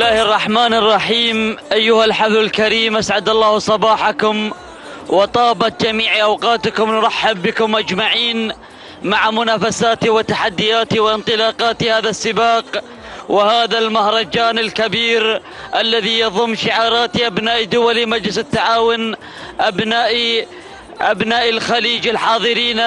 الله الرحمن الرحيم. أيها الحفل الكريم أسعد الله صباحكم وطابت جميع أوقاتكم. نرحب بكم أجمعين مع منافسات وتحديات وانطلاقات هذا السباق وهذا المهرجان الكبير الذي يضم شعارات أبناء دول مجلس التعاون أبناء أبناء الخليج الحاضرين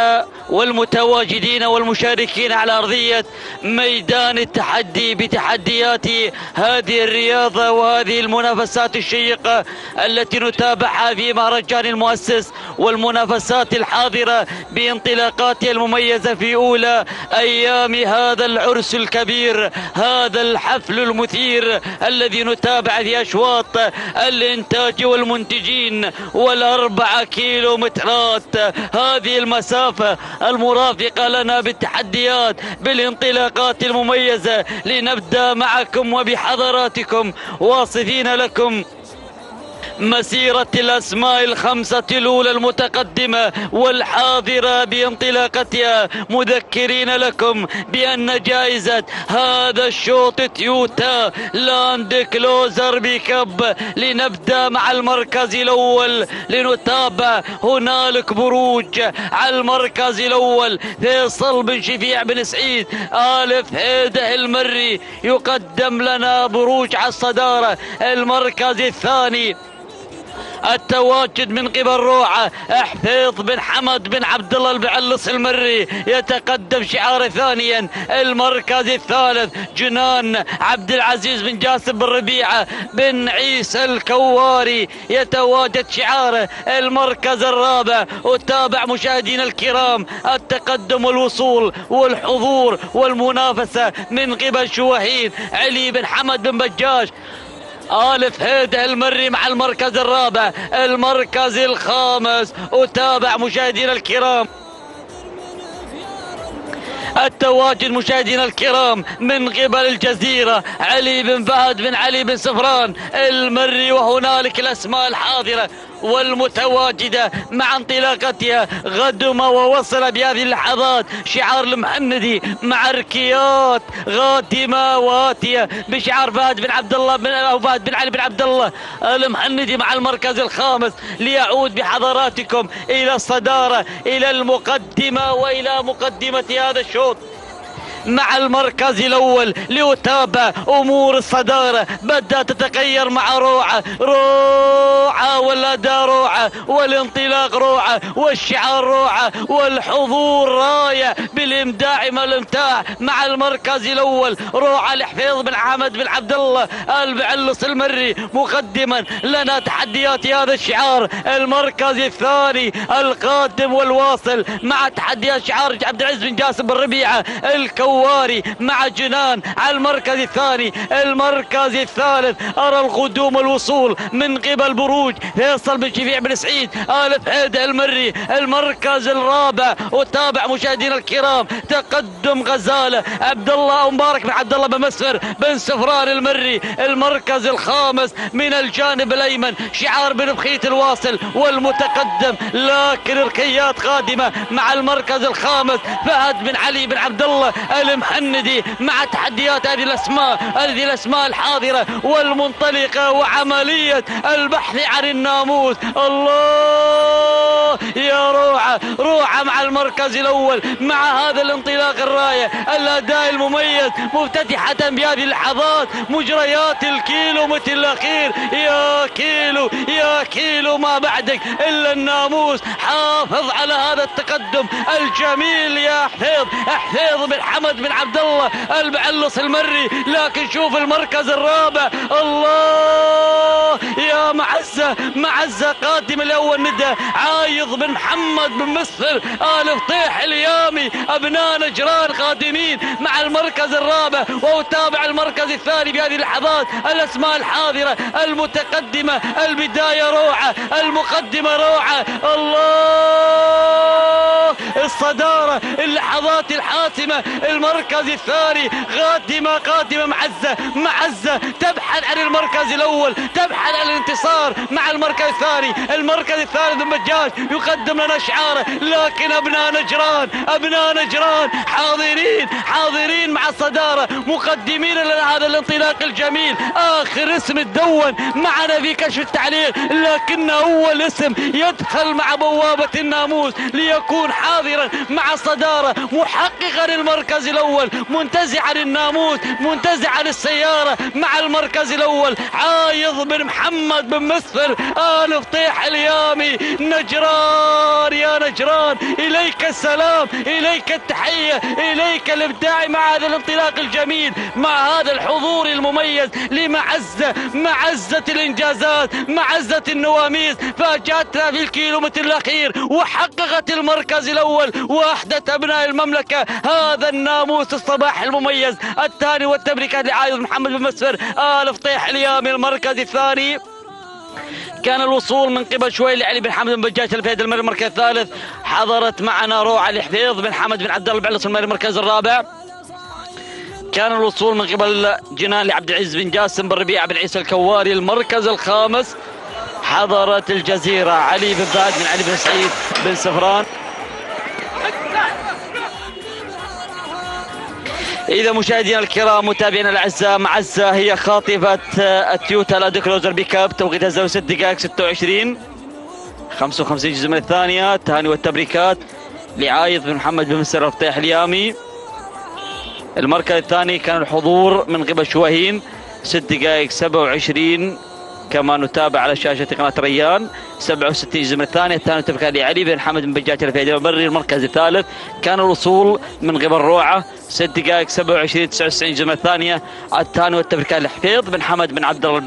والمتواجدين والمشاركين على أرضية ميدان التحدي بتحديات هذه الرياضة وهذه المنافسات الشيقة التي نتابعها في مهرجان المؤسس والمنافسات الحاضرة بانطلاقاتها المميزة في أولى أيام هذا العرس الكبير هذا الحفل المثير الذي نتابع في أشواط الإنتاج والمنتجين والأربعة كيلو مترات هذه المسافة المرافقة لنا بالتحديات بالانطلاقات المميزة لنبدأ معكم وبحضراتكم واصفين لكم مسيرة الأسماء الخمسة الأولى المتقدمة والحاضرة بانطلاقتها. مذكرين لكم بأن جائزة هذا الشوط تيوتا لاند كلوزر بكب. لنبدأ مع المركز الأول لنتابع هنالك بروج على المركز الأول. فيصل بن شفيع بن سعيد آلف هيده المري يقدم لنا بروج على الصدارة. المركز الثاني التواجد من قبل روعة حفيظ بن حمد بن عبد الله البعلص المري يتقدم شعار ثانيا المركز الثالث جنان عبد العزيز بن جاسم بن ربيعة بن عيسى الكواري يتواجد شعاره المركز الرابع وتابع مشاهدينا الكرام التقدم والوصول والحضور والمنافسة من قبل شواهين علي بن حمد بن بجاش. آلف هيدا المري مع المركز الرابع المركز الخامس. وتابع مشاهدينا الكرام. التواجد مشاهدينا الكرام من قبل الجزيرة علي بن فهد بن علي بن سفران المري وهنالك الأسماء الحاضرة. والمتواجدة مع انطلاقتها غدم ووصل بهذه اللحظات شعار المحمدي مع ركيات غاتمة واتية بشعار فهد بن عبد الله بن أو فهد بن علي بن عبد الله. المحمدي مع المركز الخامس ليعود بحضراتكم إلى الصدارة إلى المقدمة وإلى مقدمة هذا الشوط. مع المركز الأول ليتابع أمور الصدارة. بدأت تتغير مع روعة. روعة والأداء روعة والانطلاق روعة والشعار روعة والحضور راية بالإمداع ما الإمتاع مع المركز الأول. روعة الحفيظ بن حمد بن عبد الله البعلص المري مقدما. لنا تحديات هذا الشعار. المركز الثاني القادم والواصل مع تحديات شعار عبد العزيز بن جاسم بن ربيعة. الكون الثواري مع جنان على المركز الثاني. المركز الثالث أرى القدوم والوصول من قبل بروج. فيصل بن شفيع بن سعيد آل فهد المري. المركز الرابع وتابع مشاهدينا الكرام تقدم غزالة. عبد الله مبارك بن عبد الله بن مسفر بن سفران المري. المركز الخامس من الجانب الأيمن شعار بن بخيت الواصل والمتقدم. لكن الركيات قادمة مع المركز الخامس فهد بن علي بن عبد الله المحندي مع تحديات هذه الأسماء هذه الأسماء الحاضرة والمنطلقة وعملية البحث عن الناموس. الله يا روعة روعة مع المركز الأول مع هذا الانطلاق الراية الأداء المميز مفتتحة بهذه اللحظات مجريات الكيلو متر الأخير. يا كيلو يا كيلو ما بعدك إلا الناموس. حافظ على هذا التقدم الجميل يا حفيظ حفيظ بن حمد بن عبد الله البعلص المري لكن شوف المركز الرابع. الله! يا معزة معزة قادم الأول ندى عايض بن محمد بن مسفر آل فطيح اليامي أبناء نجران قادمين مع المركز الرابع. وتابع المركز الثاني بهذه اللحظات. الأسماء الحاضرة المتقدمة البداية روعة المقدمة روعة. الله! الصدارة اللحظات الحاسمة المركز الثاني. قادمة قادمة معزة معزة. تبحث عن المركز الأول تبحث عن الانتصار مع المركز الثاني. المركز الثالث مجاج يقدم لنا شعاره. لكن ابناء نجران ابناء نجران حاضرين حاضرين مع الصدارة. مقدمين لنا هذا الانطلاق الجميل. آخر اسم تدون معنا في كشف التعليق. لكن أول اسم يدخل مع بوابة الناموس ليكون حاضرا مع الصدارة. محققا المركز الأول منتزعا الناموس منتزعا السياره مع المركز الأول. عايض بن محمد بن مسفر آل فطيح اليامي. نجران يا نجران إليك السلام إليك التحية إليك الإبداع مع هذا الانطلاق الجميل مع هذا الحضور المميز لمعزة معزة الإنجازات معزة النواميس. فاجأتنا في الكيلومتر الأخير وحققت المركز الأول وأحدث أبناء المملكة هذا الناموس الصباح المميز الثاني والتبريكات لعايض محمد بن مسفر. آل فطيح اليامي المركز الثاني. كان الوصول من قبل شوي لعلي بن حمد بن بجاج الفيد المري المركز الثالث. حضرت معنا روعة الحفيظ بن حمد بن عبد الله البعلص المركز الرابع. كان الوصول من قبل جنان لعبد العزيز بن جاسم بن ربيعة بن عيسى الكواري المركز الخامس. حضرت الجزيرة علي بن فهد بن علي بن سعيد بن سفران. إذا مشاهدينا الكرام متابعينا الأعزاء معزة هي خاطفة التويوتا لاند كروزر بيك اب توقيتها الزمن 6 دقائق 26 55 جزء من الثانية التهاني والتبريكات. لعايض بن محمد بن مسر الفطيح اليامي. المركز الثاني كان الحضور من قبل شواهين 6 دقائق 27 كما نتابع على شاشة قناة ريان. 67 جزء من الثانية الثاني تبقى لعلي بن حمد بن بجاج الفيدي المبرر المركز الثالث. كان الوصول من قبل روعة 6 دقائق 27 99 جزء من الثانية. الثاني والتبريكات لحفيظ بن حمد بن عبد الله